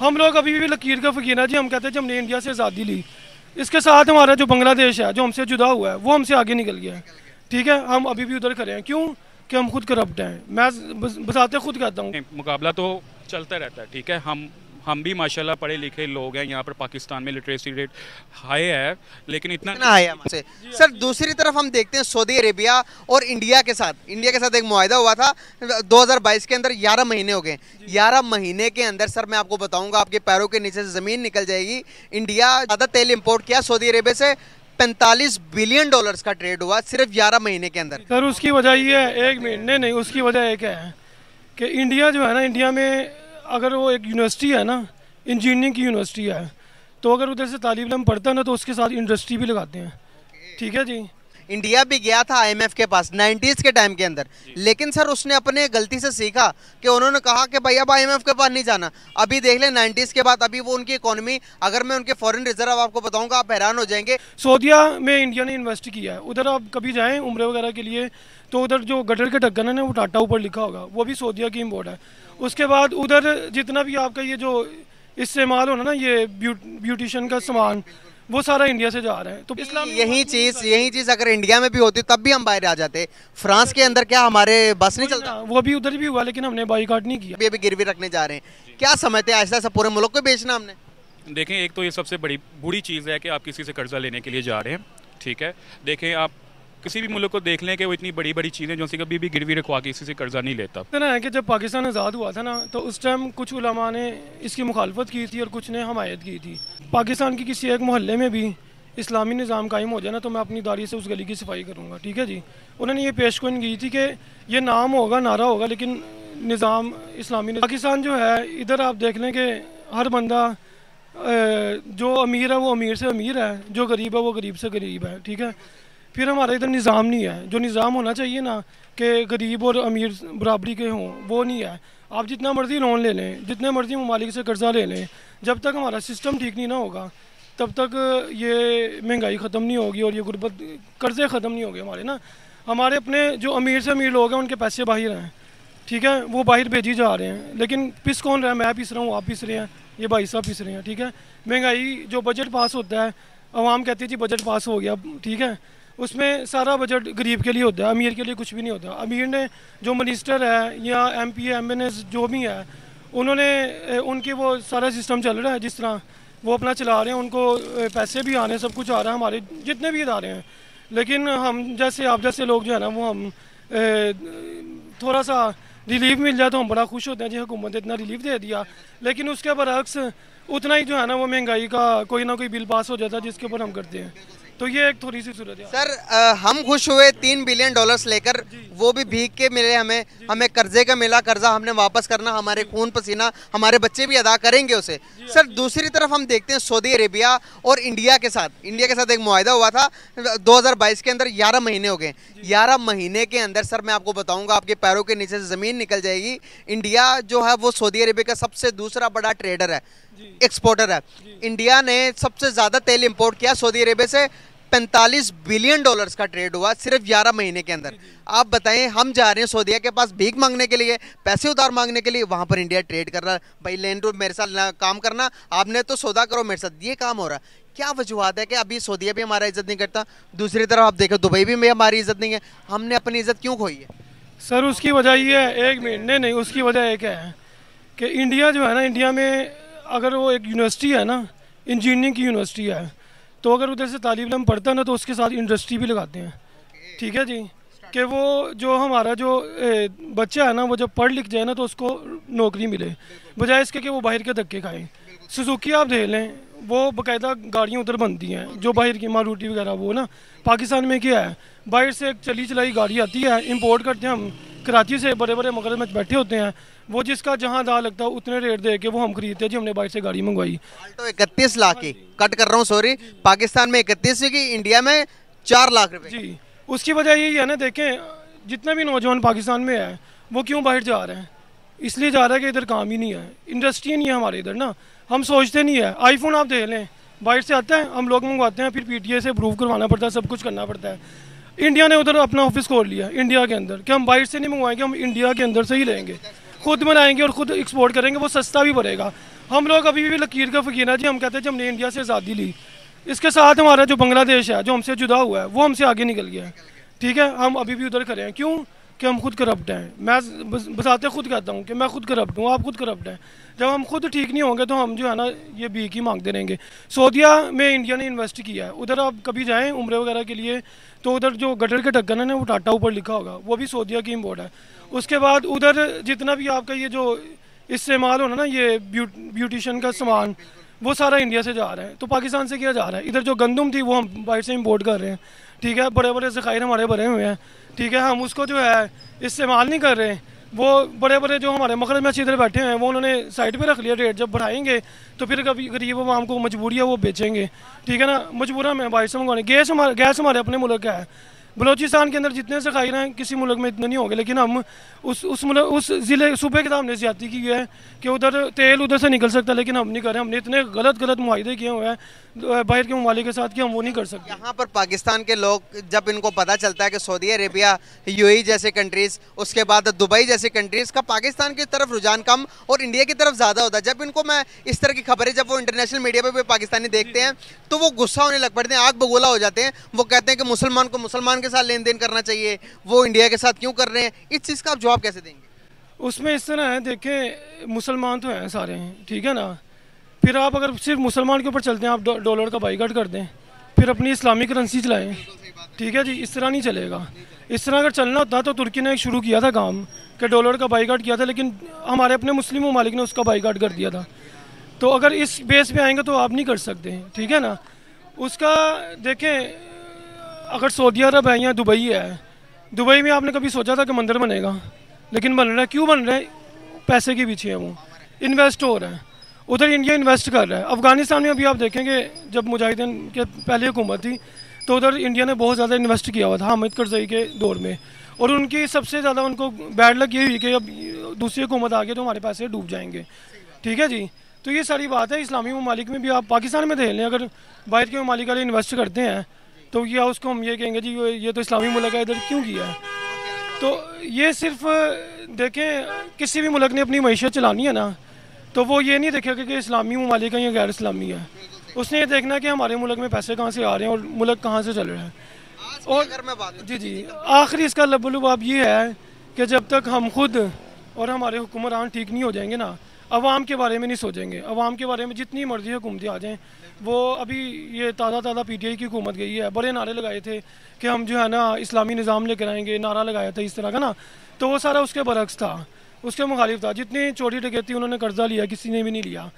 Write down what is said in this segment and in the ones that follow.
हम लोग अभी भी लकीर का फ़कीर है जी, हम कहते हैं जी, हमने इंडिया से आज़ादी ली। इसके साथ हमारा जो बांग्लादेश है, जो हमसे जुदा हुआ है, वो हमसे आगे निकल गया है। ठीक है? हम अभी भी उधर खड़े हैं। क्यों? कि हम खुद करप्ट हैं। मैं बसाते खुद कहता हूँ। मुकाबला तो चलता रहता है, ठीक है? हम हम भी माशाल्लाह पढ़े लिखे लोग हैं यहाँ पर पाकिस्तान में लिटरेसी रेट हाई है लेकिन इतना कितना है हमसे सर दूसरी तरफ़ हम देखते हैं सऊदी अरेबिया और इंडिया के साथ। इंडिया के साथ एक मुआदा हुआ था 2022 के अंदर 11 महीने हो गए। 11 महीने के अंदर सर मैं आपको बताऊँगा आपके पैरों के नीचे से ज़मीन निकल जाएगी। इंडिया ज़्यादा तेल इम्पोर्ट किया सऊदी अरेबिया से 45 बिलियन डॉलर्स का ट्रेड हुआ सिर्फ़ 11 महीने के अंदर। सर उसकी वजह ये है एक मिनट नहीं नहीं उसकी वजह एक है कि इंडिया जो है ना इंडिया में अगर वो एक यूनिवर्सिटी है ना इंजीनियरिंग की यूनिवर्सिटी है तो अगर उधर से तालीम पढ़ता है ना तो उसके साथ इंडस्ट्री भी लगाते हैं। ठीक है जी? इंडिया भी गया था आईएमएफ के पास 90s के टाइम के अंदर। लेकिन सर उसने अपने गलती से सीखा कि उन्होंने कहा कि भाई अब आईएमएफ के पास नहीं जाना। अभी देख लें 90s के बाद अभी वो उनकी इकोनॉमी अगर मैं उनके फॉरेन रिज़र्व आपको बताऊँगा आप हैरान हो जाएँगे। सऊदिया में इंडिया ने इन्वेस्ट किया है। उधर आप कभी जाएँ उम्र वगैरह के लिए तो उधर जो गटर के ढक्कन है ना वो टाटा ऊपर लिखा होगा। वो भी सऊदिया की इम्पोर्ट है। उसके बाद उधर जितना भी आपका ये जो इस्तेमाल होना ना ये ब्यूटिशन का सामान वो सारा इंडिया से जा रहा है। तो इस्लाम यही चीज़ यही चीज़ अगर इंडिया में भी होती तब भी हम बाहर आ जाते। फ्रांस के अंदर क्या हमारे बस नहीं चलता? वो अभी उधर भी हुआ लेकिन हमने बाईकाट नहीं किया। अभी अभी गिरवी रखने जा रहे हैं। क्या समझते हैं ऐसा ऐसा पूरे मुल्क को बेचना हमने? देखें एक तो ये सबसे बड़ी बुरी चीज़ है कि आप किसी से कर्जा लेने के लिए जा रहे हैं ठीक है? देखें आप किसी भी मुल्क को देख लें कि वो इतनी बड़ी बड़ी चीज़ें जो सी कभी भी गिरवी रखवा के किसी से कर्जा नहीं लेता। इतना है कि जब पाकिस्तान आज़ाद हुआ था ना तो उस टाइम कुछ उलमा ने इसकी मुखालफत की थी और कुछ ने हमायत की थी। पाकिस्तान की किसी एक मोहल्ले में भी इस्लामी निज़ाम कायम हो जाए ना तो मैं अपनी दारी से उस गली की सफ़ाई करूँगा, ठीक है जी? उन्होंने ये पेशगोइन की थी कि ये नाम होगा, नारा होगा, लेकिन निज़ाम, इस्लामी पाकिस्तान जो है, इधर आप देख लें कि हर बंदा जो अमीर है, वो अमीर से अमीर है, जो गरीब है, वो गरीब से गरीब है, ठीक है? फिर हमारा इधर निज़ाम नहीं है। जो निज़ाम होना चाहिए ना, कि गरीब और अमीर बराबरी के हों, वो नहीं है। आप जितना मर्ज़ी लोन ले लें, जितने मर्ज़ी ममालिक से कर्जा ले लें, जब तक हमारा सिस्टम ठीक नहीं ना होगा, तब तक ये महँगाई ख़त्म नहीं होगी और ये गुर्बत, कर्ज़े ख़त्म नहीं होंगे हमारे ना। हमारे अपने जो अमीर से अमीर लोग हैं, उनके पैसे बाहर हैं। ठीक है? वो बाहर भेजी जा रहे हैं। लेकिन पिस कौन रहा है? मैं पिस रहा हूँ, आप पिस रहे हैं। ये भाई साहब पिस रहे हैं। ठीक है? महँगाई जो बजट पास होता है, आवाम कहती है जी बजट पास हो गया, ठीक है? उसमें सारा बजट गरीब के लिए होता है अमीर के लिए कुछ भी नहीं होता। अमीर ने जो मिनिस्टर है या M P M N S जो भी है उन्होंने उनके वो सारा सिस्टम चल रहा है जिस तरह वो अपना चला रहे हैं उनको पैसे भी आ रहे हैं सब कुछ आ रहा है हमारे जितने भी इदारे हैं। लेकिन हम जैसे आप जैसे लोग जो है ना वो हम ए, थोड़ा सा रिलीफ मिल जाए तो हम बड़ा खुश होते हैं जी हुकूमत ने इतना रिलीफ दे दिया। लेकिन उसके बरक्स उतना ही जो है ना वो महँगाई का कोई ना कोई बिल पास हो जाता है जिसके ऊपर हम करते हैं। तो ये एक थोड़ी सी सूरत है सर अ, हम खुश हुए तीन बिलियन डॉलर्स लेकर वो भी भीग के मिले हमें हमें कर्जे का मिला कर्जा हमने वापस करना हमारे खून पसीना हमारे बच्चे भी अदा करेंगे उसे। सर दूसरी तरफ़ हम देखते हैं सऊदी अरेबिया और इंडिया के साथ। इंडिया के साथ एक मुआदा हुआ था 2022 के अंदर 11 महीने हो गए। 11 महीने के अंदर सर मैं आपको बताऊँगा आपके पैरों के नीचे से ज़मीन निकल जाएगी। इंडिया जो है वो सऊदी अरेबिया का सबसे दूसरा बड़ा ट्रेडर है। एक्सपोर्टर है। इंडिया ने सबसे ज़्यादा तेल इंपोर्ट किया सऊदी अरेबिया से। 45 बिलियन डॉलर्स का ट्रेड हुआ सिर्फ़ 11 महीने के अंदर। आप बताएँ हम जा रहे हैं सऊदिया के पास भीख मांगने के लिए पैसे उधार मांगने के लिए वहाँ पर इंडिया ट्रेड कर रहा है। भाई लेन रो मेरे साथ काम करना आपने तो सौदा करो मेरे साथ ये काम हो रहा है। क्या वजूहत है कि अभी सऊदिया भी हमारा इज़्ज़त नहीं करता दूसरी तरफ़ आप देखो दुबई भी में हमारी इज़्ज़त नहीं है। हमने अपनी इज़्ज़त क्यों खोई है? सर उसकी वजह ये है एक मिनट नहीं नहीं उसकी वजह एक है कि इंडिया जो है ना इंडिया में अगर वो एक यूनिवर्सिटी है ना इंजीनियरिंग की यूनिवर्सिटी है तो अगर उधर से तालीम इल्म पढ़ता ना तो उसके साथ इंडस्ट्री भी लगाते हैं। ठीक है जी? कि वो जो हमारा जो बच्चा है ना, वो जब पढ़ लिख जाए ना तो उसको नौकरी मिले। बजाय इसके कि वो बाहर के धक्के खाएँ। सुजुकी आप देख लें, वो बाकायदा गाड़ियाँ उधर बनती हैं, जो बाहर की मारूटी वगैरह, वो ना, पाकिस्तान में क्या है, बाहर से एक चली चलाई गाड़ी आती है इम्पोर्ट करते हैं हम, कराची से बड़े बड़े मगर में बैठे होते हैं वो जिसका जहाँ दाल लगता है उतने रेट दे के वो हम खरीदते हैं जी हमने बाहर से गाड़ी मंगवाई। तो इकतीस लाख की। कट कर रहा हूँ सॉरी पाकिस्तान में इकतीस की इंडिया में चार लाख रुपए। जी उसकी वजह यही है ना देखें जितने भी नौजवान पाकिस्तान में है वो क्यों बाहर जा रहे हैं? इसलिए जा रहा है कि इधर काम ही नहीं है। इंडस्ट्री नहीं है हमारे इधर ना। हम सोचते नहीं है। आईफोन आप देख लें बाहर से आता है हम लोग मंगवाते हैं फिर पीटीए से अप्रूव करवाना पड़ता है सब कुछ करना पड़ता है। इंडिया ने उधर अपना ऑफ़िस खोल लिया इंडिया के अंदर कि हम बाहर से नहीं मंगवाएँगे हम इंडिया के अंदर से ही लेंगे। खुद बनाएँगे और खुद एक्सपोर्ट करेंगे, वो सस्ता भी पड़ेगा। हम लोग अभी भी लकीर का फ़कीर जी, हम कहते हैं, जब हमने इंडिया से आज़ादी ली, इसके साथ हमारा जो बांग्लादेश है, जो हमसे जुदा हुआ है, वो हमसे आगे निकल गया है। ठीक है? हम अभी भी उधर खड़े हैं। क्यों? कि हम खुद करप्ट हैं। मैं बताते खुद कहता हूँ कि मैं खुद करप्ट हूँ, आप खुद करप्ट हैं। जब हम खुद ठीक नहीं होंगे तो हम जो है ना, ये भीख ही मांगते रहेंगे। सऊदिया में इंडिया ने इन्वेस्ट किया है। उधर आप कभी जाएँ उम्र वगैरह के लिए तो उधर जो गटर के ढक्कन है ना, वो टाटा ऊपर लिखा होगा। वो भी सऊदिया की इम्पोर्ट है। उसके बाद उधर जितना भी आपका ये जो इस्तेमाल होना ना, ये ब्यूटिशन का सामान, वो सारा इंडिया से जा रहा है। तो पाकिस्तान से किया जा रहा है। इधर जो गंदम थी, वो हम बाहर से इम्पोर्ट कर रहे हैं। ठीक है बड़े बड़े ज़ख़ाइर हमारे भरे हुए हैं। ठीक है, हम उसको जो है इस्तेमाल नहीं कर रहे। वो बड़े बड़े जो हमारे मखरज में इधर बैठे हैं, वो उन्होंने साइड पे रख लिया रेट। जब बढ़ाएँगे तो फिर कभी गरीब आवाम को मजबूरी है वो बेचेंगे। ठीक है ना मजबूरा मैं बाहर से मंगवाने गैस हमारे गैस हमारे अपने मुल्क का है। बलोचिस्तान के अंदर जितने ज़खायर हैं किसी मुल्क में इतने नहीं होंगे, लेकिन हम उस उस मुल्क, उस ज़िले, सूबे के हमने ज़्यादा की है कि उधर तेल उधर से निकल सकता है, लेकिन हम नहीं कर रहे हमने इतने गलत गलत मुआदे किए हुए हैं, बाहर के ममालिक के साथ कि हम वो नहीं कर सकते। यहाँ पर पाकिस्तान के लोग, जब इनको पता चलता है कि सऊदी अरेबिया, यूएई जैसे कंट्रीज़ उसके बाद दुबई जैसी कंट्रीज़ का पाकिस्तान की तरफ़ रुझान कम और इंडिया की तरफ़ ज़्यादा होता है। जब इनको मैं इस तरह की खबरें, जब वो इंटरनेशनल मीडिया पर भी पाकिस्तानी देखते हैं तो वो गुस्सा होने लग पड़ते हैं, आग बगोला हो जाते हैं। वो कहते हैं कि मुसलमान को मुसलमान के साथ लेन देन करना चाहिए, वो इंडिया के साथ क्यों कर रहे हैं, इस चीज़ का आप जवाब कैसे देंगे? उसमें इस तरह है देखें मुसलमान तो हैं सारे, ठीक है ना? फिर आप अगर सिर्फ़ मुसलमान के ऊपर चलते हैं, आप डॉलर का बाईकाट कर दें, फिर अपनी इस्लामी करेंसी चलाएँ, ठीक है जी? इस तरह नहीं चलेगा। इस तरह अगर चलना होता तो तुर्की ने शुरू किया था काम, कि डॉलर का बाईकाट किया था, लेकिन हमारे अपने मुस्लिम ममालिक ने उसका बाईकाट कर दिया था। तो अगर इस बेस पे आएँगे तो आप नहीं कर सकते, ठीक है ना? उसका, देखें अगर सऊदी अरब है या दुबई है, दुबई में आपने कभी सोचा था कि मंदिर बनेगा? लेकिन बन रहा है। क्यों बन रहा? है पैसे के पीछे है वो। इन्वेस्ट हो रहा है। उधर इंडिया इन्वेस्ट कर रहा है। अफ़गानिस्तान में अभी आप देखेंगे, जब मुजाहिदीन के पहले हुकूमत थी तो उधर इंडिया ने बहुत ज़्यादा इन्वेस्ट किया हुआ था हामिद करजई के दौर में। और उनकी सबसे ज़्यादा उनको बैड लग ये हुई कि अब दूसरी हुकूमत आ गई तो हमारे पैसे डूब जाएँगे। ठीक है जी? तो ये सारी बात है। इस्लामी ममालिक में भी आप पाकिस्तान में देख लें, अगर बाहर के ममालिक वाले इन्वेस्ट करते हैं तो या उसको हम ये कहेंगे जी ये- तो इस्लामी मुल्क है इधर क्यों किया है? तो ये सिर्फ़ देखें किसी भी मुल्क ने अपनी मीशत चलानी है ना तो वो ये नहीं देखेगा कि इस्लामी ममालिक है या गैर इस्लामी है। उसने ये देखना कि हमारे मुल्क में पैसे कहाँ से आ रहे हैं और मुल्क कहाँ से चल रहा है। और जी जी आखिरी इसका लबुलबाब ये है कि जब तक हम खुद और हमारे हुक्मरान ठीक नहीं हो जाएँगे ना अवाम के बारे में नहीं सोचेंगे। अवाम के बारे में जितनी मर्ज़ी हुकूमतें आ जाएँ वो अभी ये ताज़ा ताज़ा पी टी आई की हुकूमत गई है। बड़े नारे लगाए थे कि हम जो है ना इस्लामी निज़ाम लेकर आएँगे, नारा लगाया था इस तरह का ना। तो वो सारा उसके बरक्स था, उसके मुखालिफ था। जितनी चोरी डकैती उन्होंने कर्जा लिया, किसी ने भी नहीं लिया।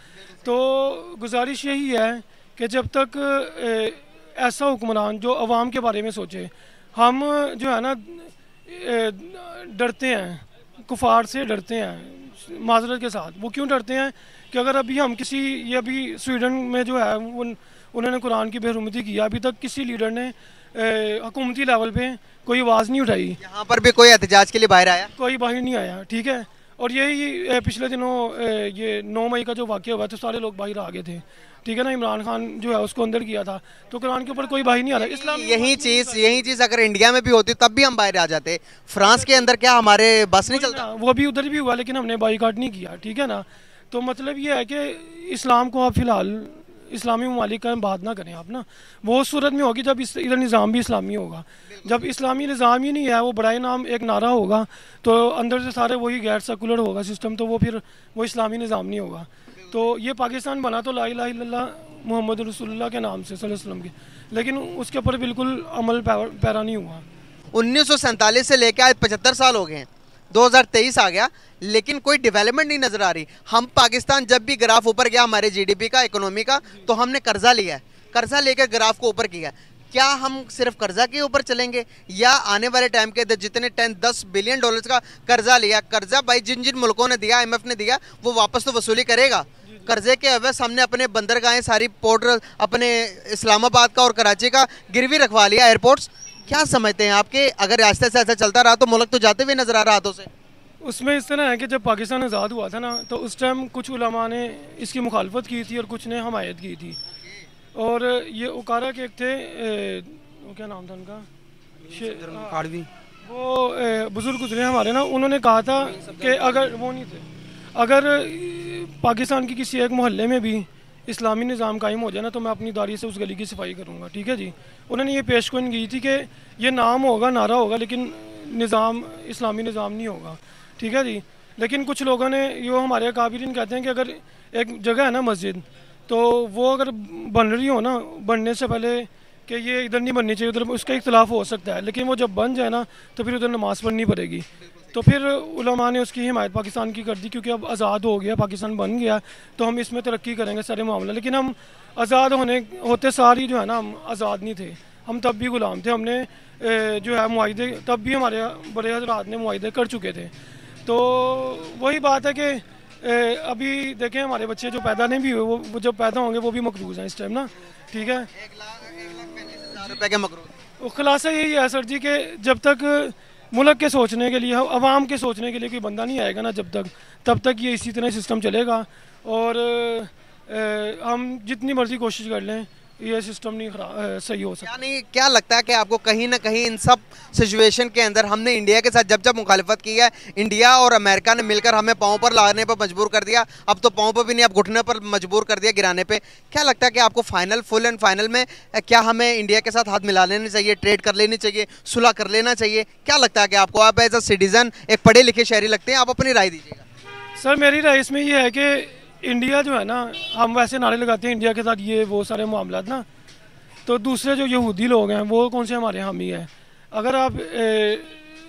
तो गुजारिश यही है कि जब तक ऐसा हुक्मरान जो अवाम के बारे में सोचे, हम जो है ना डरते हैं, कुफार से डरते हैं माजरत के साथ। वो क्यों डरते हैं कि अगर अभी हम किसी ये अभी स्वीडन में जो है उन उन्होंने कुरान की बेहरमती की अभी तक किसी लीडर ने हकूमती लेवल पे कोई आवाज़ नहीं उठाई। यहाँ पर भी कोई एहतजाज के लिए बाहर आया? कोई बाहर नहीं आया ठीक है? और यही पिछले दिनों ये नौ मई का जो वाक्य हुआ था सारे लोग बाहर आ गए थे। ठीक है ना इमरान खान जो है उसको अंदर किया था। तो कुरान के ऊपर कोई बाहर नहीं आ रहा। इस्लाम यही चीज़ यही चीज़ अगर इंडिया में भी होती तब भी हम बाहर आ जाते। फ्रांस के अंदर क्या हमारे बस नहीं चलता? वो भी उधर भी हुआ लेकिन हमने बाईकाट नहीं किया ठीक है ना? तो मतलब ये है कि इस्लाम को आप फ़िलहाल इस्लामी ममालिक का बात ना करें आप ना। वो सूरत में होगी जब इस इधर निज़ाम भी इस्लामी होगा। जब इस्लामी निज़ाम ही नहीं है वो बड़ा नाम एक नारा होगा तो अंदर से सारे वही गैर सेकुलर होगा सिस्टम तो वो फिर वो इस्लामी निज़ाम नहीं होगा। तो ये पाकिस्तान बना तो ला मोहम्मद रसूलुल्लाह के नाम से वसल्लम के। लेकिन उसके ऊपर बिल्कुल अमल पैरा नहीं हुआ। उन्नीस सौ सैंतालीस से लेकर आज पचहत्तर साल हो गए हैं। 2023 आ गया, लेकिन कोई डेवलपमेंट नहीं नज़र आ रही। हम पाकिस्तान जब भी ग्राफ ऊपर गया, हमारे जीडीपी का इकोनॉमी का तो हमने कर्जा लिया है। कर्जा लेकर ग्राफ को ऊपर किया क्या हम सिर्फ़ कर्जा के ऊपर चलेंगे? या आने वाले टाइम के जितने टेन दस बिलियन डॉलर्स का कर्जा लिया, कर्जा भाई जिन जिन मुल्कों ने दिया आईएमएफ ने दिया, वो वापस तो वसूली करेगा। कर्जे के अवैध हमने अपने बंदरगाहें सारी पोर्ट अपने इस्लामाबाद का और कराची का गिरवी रखवा लिया एयरपोर्ट्स क्या समझते हैं आपके अगर ऐसे से ऐसा चलता रहा तो मुल्क तो जाते हुए नज़र आ रहा हाथों से? उसमें इस तरह है कि जब पाकिस्तान आज़ाद हुआ था ना तो उस टाइम कुछ उलमा ने इसकी मुखालफत की थी और कुछ ने हमायत की थी। और ये उकारा के एक थे ए, वो क्या नाम था उनका? हाँ, वो बुज़ुर्ग गुजरे हमारे ना उन्होंने कहा था कि अगर वो नहीं थे। अगर पाकिस्तान की किसी एक मोहल्ले में भी इस्लामी निज़ाम कायम हो जाए ना तो मैं अपनी दारी से उस गली की सफ़ाई करूँगा, ठीक है जी? उन्होंने ये पेशगोइन की थी कि ये नाम होगा, नारा होगा, लेकिन निज़ाम, इस्लामी निज़ाम नहीं होगा, ठीक है जी? लेकिन कुछ लोगों ने, यो हमारे काबिरीन कहते हैं कि अगर एक जगह है ना मस्जिद तो वो अगर बन रही हो ना, बनने से पहले कि ये इधर नहीं बननी चाहिए, उधर उसका इख्तलाफ हो सकता है, लेकिन वो जब बन जाए ना तो फिर उधर नमाज़ पढ़नी पड़ेगी। तो फिर उलमा ने उसकी हिमायत पाकिस्तान की कर दी क्योंकि अब आज़ाद हो गया पाकिस्तान बन गया तो हम इसमें तरक्की करेंगे सारे मामला। लेकिन हम आज़ाद होने होते सारी जो है ना हम आज़ाद नहीं थे। हम तब भी गुलाम थे हमने जो है मुआदे तब भी हमारे बड़े हजरात ने मुआदे कर चुके थे। तो वही बात है कि अभी देखें हमारे बच्चे जो पैदा नहीं भी हुए वो जब पैदा होंगे वो भी मकरूज हैं इस टाइम ना ठीक है? के मकरूज। खुलासा यही है सर जी कि जब तक मुल्क के सोचने के लिए आवाम के सोचने के लिए कोई बंदा नहीं आएगा ना जब तक। तब तक ये इसी तरह सिस्टम चलेगा और हम जितनी मर्ज़ी कोशिश कर लें ये सिस्टम नहीं खराब सही हो सकता। क्या नहीं क्या लगता है कि आपको कहीं ना कहीं इन सब सिचुएशन के अंदर हमने इंडिया के साथ जब जब मुखालफत की है इंडिया और अमेरिका ने मिलकर हमें पाँव पर लाने पर मजबूर कर दिया। अब तो पाँव पर भी नहीं अब घुटने पर मजबूर कर दिया गिराने पे। क्या लगता है कि आपको फाइनल फुल एंड फाइनल में क्या हमें इंडिया के साथ हाथ मिला लेना चाहिए ट्रेड कर लेनी चाहिए सुलह कर लेना चाहिए? क्या लगता है कि आपको आप एज अ सिटीजन एक पढ़े लिखे शहरी लगते हैं? आप अपनी राय दीजिएगा। सर मेरी राय इसमें यह है कि इंडिया जो है ना हम वैसे नारे लगाते हैं इंडिया के साथ ये वो सारे मामला ना। तो दूसरे जो यहूदी लोग हैं वो कौन से हमारे हामी हैं? अगर आप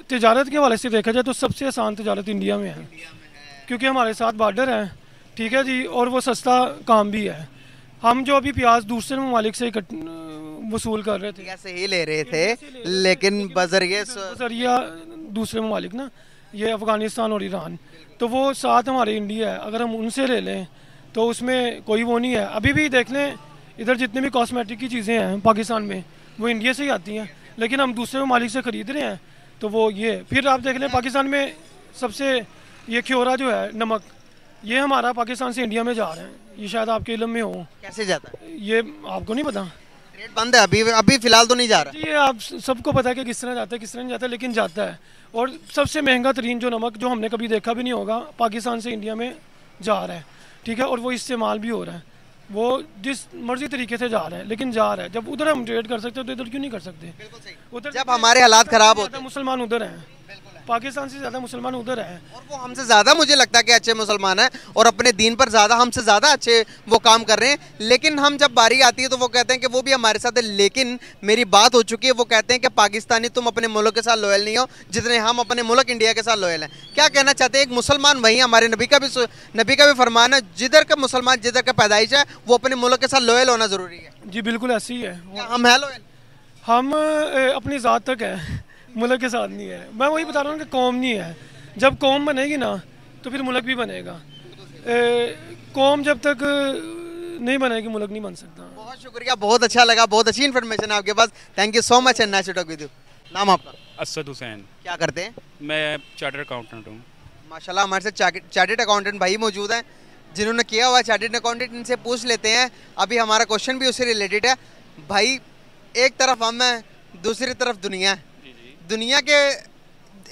तिजारत के हवाले से देखा जाए तो सबसे आसान तजारत इंडिया में है। क्योंकि हमारे साथ बार्डर है ठीक है जी और वो सस्ता काम भी है। हम जो अभी प्याज दूसरे ममालिक से वसूल कर रहे थे। से ही ले रहे थे लेकिन बजरिए ज़रिया दूसरे ममालिक ना ये अफ़गानिस्तान और ईरान। तो वो साथ हमारे इंडिया है। अगर हम उनसे ले लें तो उसमें कोई वो नहीं है। अभी भी देख लें इधर जितने भी कॉस्मेटिक की चीज़ें हैं पाकिस्तान में वो इंडिया से ही आती हैं। लेकिन हम दूसरे ममालिक से ख़रीद रहे हैं तो वो ये फिर आप देख लें पाकिस्तान में सबसे ये ख्योरा जो है नमक ये हमारा पाकिस्तान से इंडिया में जा रहे हैं। ये शायद आपके इलम में हो। कैसे जाता है? ये आपको नहीं पता? बंद है अभी अभी फ़िलहाल तो नहीं जा रहा। ये आप सबको पता है कि किस तरह जाता है किस तरह नहीं जाता है लेकिन जाता है। और सबसे महँगा तरीन जो नमक जो हमने कभी देखा भी नहीं होगा पाकिस्तान से इंडिया में जा रहा है ठीक है? और वो इस्तेमाल भी हो रहा है। वो जिस मर्ज़ी तरीके से जा रहा है लेकिन जा रहा है। जब उधर हम ट्रेड कर सकते हैं तो इधर क्यों नहीं कर सकते? उधर जब हमारे हालात खराब होते हैं। मुसलमान उधर हैं। पाकिस्तान से ज़्यादा मुसलमान उधर हैं। और वो हमसे ज़्यादा मुझे लगता है कि अच्छे मुसलमान हैं और अपने दीन पर ज़्यादा हमसे ज़्यादा अच्छे वो काम कर रहे हैं। लेकिन हम जब बारी आती है तो वो कहते हैं कि वो भी हमारे साथ है लेकिन मेरी बात हो चुकी है वो कहते हैं कि पाकिस्तानी तुम अपने मुल्क के साथ लॉयल नहीं हो जितने हम अपने मुल्क इंडिया के साथ लॉयल हैं। क्या कहना चाहते हैं? एक मुसलमान वही हमारे नबी का भी नबी का भी फरमान है जिधर का मुसलमान जिधर का पैदाइश है वो अपने मुल्क के साथ लॉयल होना ज़रूरी है। जी बिल्कुल ऐसी ही है। हम है लॉयल हम अपनी ज़ात तक है। मुल्क के साथ नहीं है। मैं वही बता रहा हूँ कि कौम नहीं है। जब कौम बनेगी ना तो फिर मुल्क भी बनेगा। अ, कौम जब तक नहीं बनेगी मुल्क नहीं बन सकता। बहुत शुक्रिया बहुत अच्छा लगा बहुत अच्छी इन्फॉर्मेशन है आपके पास। Thank you so much and nice to with you नाम आपका? असद हुसैन। क्या करते हैं? मैं चार्टर अकाउंटेंट हूँ। माशाल्लाह हमारे साथ चार्टेड अकाउंटेंट भाई मौजूद हैं जिन्होंने किया हुआ चार्टेड अकाउंटेंट इनसे पूछ लेते हैं। अभी हमारा क्वेश्चन भी उससे रिलेटेड है। भाई एक तरफ़ हम हैं दूसरी तरफ़ दुनिया है। दुनिया के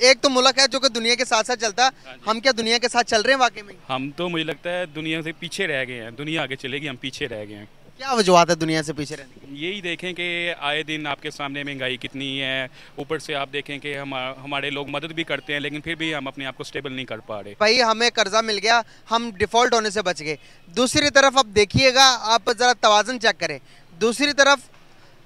एक तो मुल्क है जो कि दुनिया के साथ साथ चलता है। हम क्या दुनिया के साथ चल रहे हैं वाकई में? हम तो मुझे लगता है दुनिया से पीछे रह गए हैं। दुनिया आगे चलेगी हम पीछे रह गए हैं। क्या वजूहत है दुनिया से पीछे रहने की? यही देखें कि आए दिन आपके सामने महँगाई कितनी है। ऊपर से आप देखें कि हम हमारे लोग मदद भी करते हैं लेकिन फिर भी हम अपने आप को स्टेबल नहीं कर पा रहे। भाई हमें कर्जा मिल गया हम डिफ़ॉल्ट होने से बच गए। दूसरी तरफ़ आप देखिएगा आप ज़रा तोज़न चेक करें। दूसरी तरफ़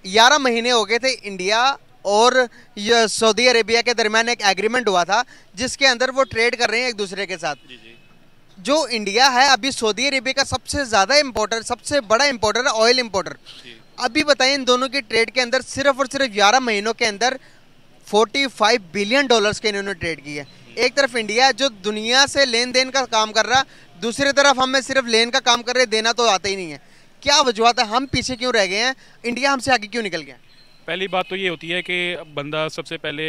ग्यारह महीने हो गए थे इंडिया और सऊदी अरेबिया के दरमियान एक एग्रीमेंट हुआ था जिसके अंदर वो ट्रेड कर रहे हैं एक दूसरे के साथ। जी जी। जो इंडिया है अभी सऊदी अरेबिया का सबसे ज़्यादा इम्पोर्टर सबसे बड़ा इम्पोर्टर है ऑयल इम्पोर्टर अभी बताइए इन दोनों की ट्रेड के अंदर सिर्फ़ और सिर्फ़ ग्यारह महीनों के अंदर 45 बिलियन डॉलर्स के इन्होंने ट्रेड की है। एक तरफ़ इंडिया जो दुनिया से लेन देन का काम कर रहा दूसरी तरफ़ हमें सिर्फ़ लेन का काम कर रहे देना तो आता ही नहीं है। क्या वजूहत है? हम पीछे क्यों रह गए हैं? इंडिया हमसे आगे क्यों निकल गया? पहली बात तो ये होती है कि बंदा सबसे पहले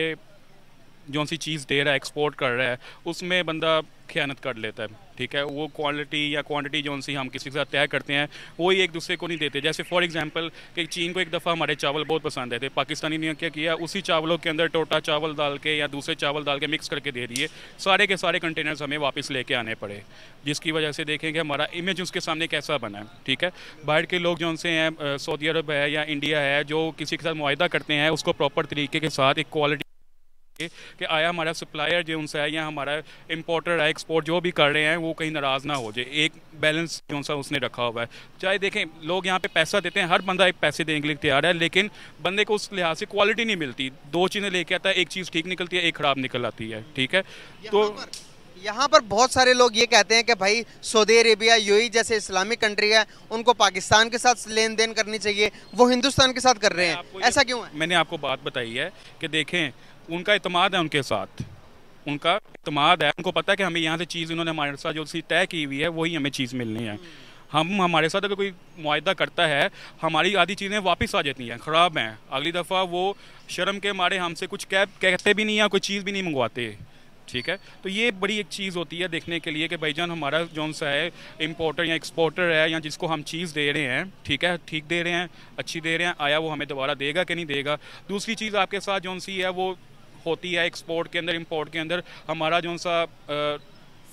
जो सी चीज़ दे रहा है एक्सपोर्ट कर रहा है, उसमें बंदा खयानत कर लेता है, ठीक है? वो क्वालिटी या क्वांटिटी जो सी हम किसी के साथ तय करते हैं, वो ही एक दूसरे को नहीं देते। जैसे फॉर एग्जांपल कि चीन को एक दफ़ा हमारे चावल बहुत पसंद आए थे, पाकिस्तानी ने क्या किया, उसी चावलों के अंदर टोटा चावल डाल के या दूसरे चावल डाल के मिक्स करके दे दिए, सारे के सारे कंटेनर्स हमें वापस लेके आने पड़े, जिसकी वजह से देखें कि हमारा इमेज उसके सामने कैसा बना है, ठीक है? बाहर के लोग जो उनसे हैं सऊदी अरब है या इंडिया है, जो किसी के साथ मुआदा करते हैं, उसको प्रॉपर तरीके के साथ एक क्वालिटी कि आया हमारा सप्लायर जो उनसे है या हमारा इम्पोर्टर है एक्सपोर्ट जो भी कर रहे हैं वो कहीं नाराज़ ना हो जाए। एक बैलेंस जो सा उसने रखा हुआ है। चाहे देखें लोग यहाँ पे पैसा देते हैं हर बंदा एक पैसे देने के लिए तैयार है लेकिन बंदे को उस लिहाज से क्वालिटी नहीं मिलती। दो चीज़ें लेके आता है एक चीज़ ठीक निकलती है एक ख़राब निकल आती है ठीक है? तो यहाँ पर बहुत सारे लोग ये कहते हैं कि भाई सऊदी अरेबिया यूई जैसे इस्लामिक कंट्री है उनको पाकिस्तान के साथ लेन देन करनी चाहिए वो हिंदुस्तान के साथ कर रहे हैं। ऐसा क्यों है? मैंने आपको बात बताई है कि देखें उनका अतमाद है उनके साथ। उनका अतमाद है। उनको पता है कि हमें यहाँ से चीज़ उन्होंने हमारे साथ जो तय की हुई है, वही हमें चीज़ मिलनी है। हम हमारे साथ अगर कोई मुआदा करता है, हमारी आधी चीज़ें वापस आ जाती हैं, ख़राब हैं। अगली दफ़ा वो शर्म के मारे हमसे कुछ कह, कहते भी नहीं या कोई चीज़ भी नहीं मंगवाते, ठीक है? तो ये बड़ी एक चीज़ होती है देखने के लिए कि भाईजान हमारा जौन सा है इम्पोर्टर या एक्सपोर्टर है, या जिसको हम चीज़ दे रहे हैं, ठीक है? ठीक दे रहे हैं, अच्छी दे रहे हैं, आया वो हमें दोबारा देगा कि नहीं देगा? दूसरी चीज़ आपके साथ जौन सी है, वो होती है एक्सपोर्ट के अंदर इम्पोर्ट के अंदर, हमारा जो सा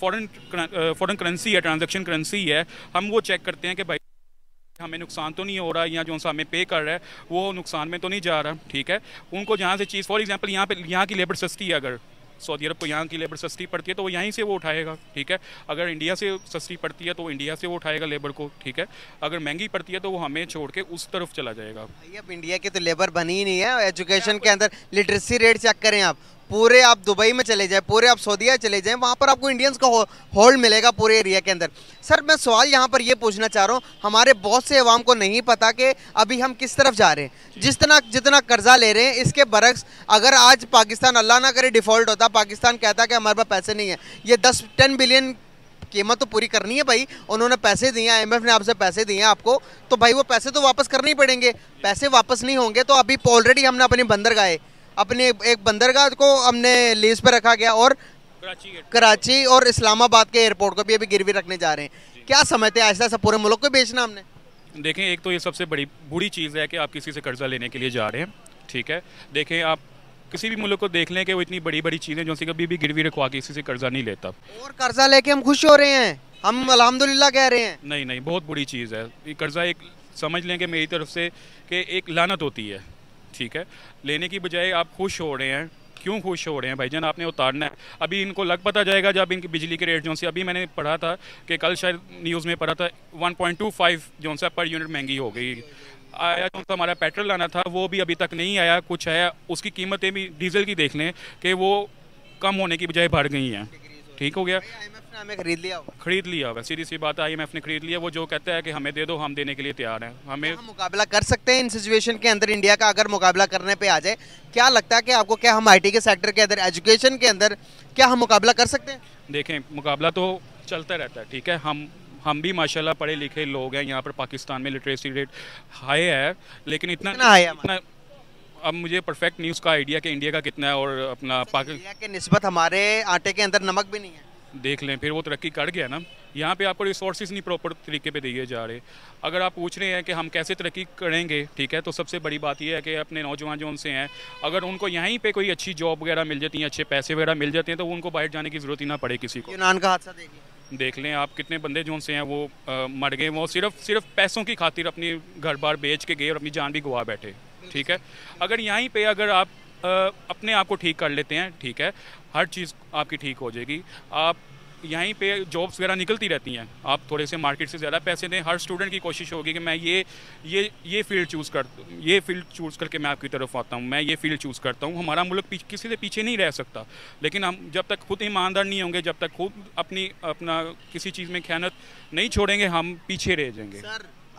फॉरेन फॉरेन करेंसी है ट्रांजेक्शन करेंसी है, हम वो चेक करते हैं कि भाई हमें नुकसान तो नहीं हो रहा या जो सा हमें पे कर रहा है, वो नुकसान में तो नहीं जा रहा, ठीक है? उनको जहाँ से चीज़ फॉर एग्ज़ाम्पल यहाँ पे, यहाँ की लेबर सस्ती है अगर सऊदी अरब को यहाँ की लेबर सस्ती पड़ती है तो वो यहीं से वो उठाएगा, ठीक है? अगर इंडिया से सस्ती पड़ती है तो इंडिया से वो उठाएगा लेबर को, ठीक है? अगर महँगी पड़ती है तो वो हमें छोड़ के उस तरफ़ चला जाएगा। अब इंडिया की तो लेबर बनी ही नहीं है एजुकेशन के अंदर लिटरेसी रेट चेक करें आप पूरे आप दुबई में चले जाए, पूरे आप सऊदिया चले जाएँ, वहाँ पर आपको इंडियंस का होल्ड मिलेगा पूरे एरिया के अंदर। सर, मैं सवाल यहाँ पर ये पूछना चाह रहा हूँ, हमारे बहुत से अवाम को नहीं पता कि अभी हम किस तरफ़ जा रहे हैं। जितना जितना कर्जा ले रहे हैं, इसके बरक्स, अगर आज पाकिस्तान, अल्लाह ना करे डिफ़ॉल्ट होता, पाकिस्तान कहता कि हमारे पास पैसे नहीं है। ये दस टेन बिलियन कीमत तो पूरी करनी है भाई, उन्होंने पैसे दिए आईएमएफ ने आपसे पैसे दिए आपको तो भाई वो पैसे तो वापस करने ही पड़ेंगे। पैसे वापस नहीं होंगे तो अभी ऑलरेडी हमने अपनी बंदर गाए अपने एक बंदरगाह को हमने लीज पर रखा गया और कराची और इस्लामाबाद के एयरपोर्ट को भी अभी गिरवी रखने जा रहे हैं। क्या समझते हैं ऐसा ऐसा पूरे मुल्क को बेचना हमने? देखें एक तो ये सबसे बड़ी बुरी चीज़ है कि आप किसी से कर्जा लेने के लिए जा रहे हैं ठीक है? देखें आप किसी भी मुल्क को देख लें कि वो इतनी बड़ी बड़ी चीज़ें जो कभी भी गिरवी रखवा के किसी से कर्जा नहीं लेता। और कर्जा लेके हम खुश हो रहे हैं। हम अलहमदुल्ला कह रहे हैं। नहीं नहीं बहुत बुरी चीज़ है। ये कर्जा एक समझ लें कि मेरी तरफ़ से कि एक लानत होती है। ठीक है? लेने की बजाय आप खुश हो रहे हैं। क्यों खुश हो रहे हैं भाईजान? आपने उतारना है। अभी इनको लग पता जाएगा जब इनकी बिजली के रेट जो से, अभी मैंने पढ़ा था कि कल शायद न्यूज़ में पढ़ा था 1.25 जो सा पर यूनिट महँगी हो गई। आया जो हमारा पेट्रोल लाना था, वो भी अभी तक नहीं आया, कुछ आया। उसकी कीमतें भी डीजल की देख लें कि वो कम होने की बजाय बढ़ गई हैं। ठीक हो गया? ने हमें खरीद लिया खरीद लिया हुआ सीधी सी बात आई एफ़ ने खरीद लिया। वो जो कहता है कि हमें दे दो हम देने के लिए तैयार हैं। हमें हम मुकाबला कर सकते हैं इन सिचुएशन के अंदर? इंडिया का अगर मुकाबला करने पे आ जाए क्या लगता है कि आपको क्या हम आईटी के सेक्टर के अंदर एजुकेशन के अंदर क्या हम मुकाबला कर सकते हैं? देखें मुकाबला तो चलता रहता है ठीक है? हम हम भी माशाल्लाह पढ़े लिखे लोग हैं। यहाँ पर पाकिस्तान में लिटरेसी रेट हाई है लेकिन इतना हाई है इतना अब मुझे परफेक्ट न्यूज़ का आइडिया कि इंडिया का कितना है और अपना पाकिस्तान के नस्बत हमारे आटे के अंदर नमक भी नहीं है। देख लें फिर वो तरक्की कर गया ना। यहाँ पे आपको रिसोर्सेज नहीं प्रॉपर तरीके पे दिए जा रहे। अगर आप पूछ रहे हैं कि हम कैसे तरक्की करेंगे ठीक है तो सबसे बड़ी बात यह है कि अपने नौजवान जो उनसे हैं अगर उनको यहीं पे कोई अच्छी जॉब वगैरह मिल जाती है अच्छे पैसे वगैरह मिल जाते हैं तो उनको बाहर जाने की ज़रूरत ही ना पड़े किसी को। यूनान का हादसा देखिए। देख लें आप कितने बंदे जो उनसे हैं वो आ, मर गए। वो सिर्फ़ सिर्फ़ पैसों की खातिर अपनी घर बार बेच के गए और अपनी जान भी गवा बैठे ठीक है। अगर यहीं पे अगर आप आ, अपने आप को ठीक कर लेते हैं ठीक है हर चीज़ आपकी ठीक हो जाएगी। आप यहीं पे जॉब्स वगैरह निकलती रहती हैं। आप थोड़े से मार्केट से ज़्यादा पैसे दें। हर स्टूडेंट की कोशिश होगी कि मैं ये ये ये फ़ील्ड चूज़ कर, ये फ़ील्ड चूज़ करके मैं आपकी तरफ़ आता हूँ। मैं ये फ़ील्ड चूज़ करता हूँ। हमारा मुल्क किसी से पीछे नहीं रह सकता। लेकिन हम जब तक खुद ईमानदार नहीं होंगे, जब तक खुद अपनी, अपना किसी चीज़ में ख्यानत नहीं छोड़ेंगे, हम पीछे रह जाएँगे।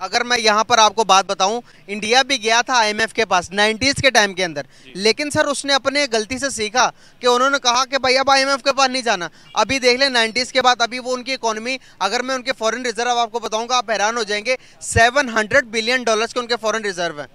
अगर मैं यहाँ पर आपको बात बताऊँ इंडिया भी गया था आईएमएफ के पास 90s के टाइम के अंदर। लेकिन सर उसने अपने गलती से सीखा कि उन्होंने कहा कि भाई अब आईएमएफ के पास नहीं जाना। अभी देख लें 90s के बाद अभी वो उनकी इकोनॉमी अगर मैं उनके फ़ॉरन रिज़र्व आपको बताऊँगा आप हैरान हो जाएँगे 700 बिलियन डॉलर के उनके फॉरन रिज़र्व हैं।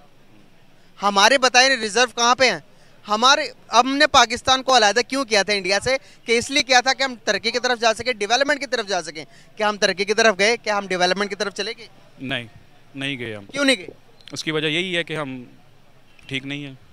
हमारे बताए रिज़र्व कहाँ पे हैं? हमारे हमने पाकिस्तान को अलहदा क्यों किया था इंडिया से? कि इसलिए किया था कि हम तरक्की की तरफ़ जा सकें डेवलपमेंट की तरफ़ जा सकें। क्या हम तरक्की की तरफ़ गए? क्या हम डेवलपमेंट की तरफ़ चले गए? नहीं नहीं गए हम। क्यों नहीं गए? उसकी वजह यही है कि हम ठीक नहीं है।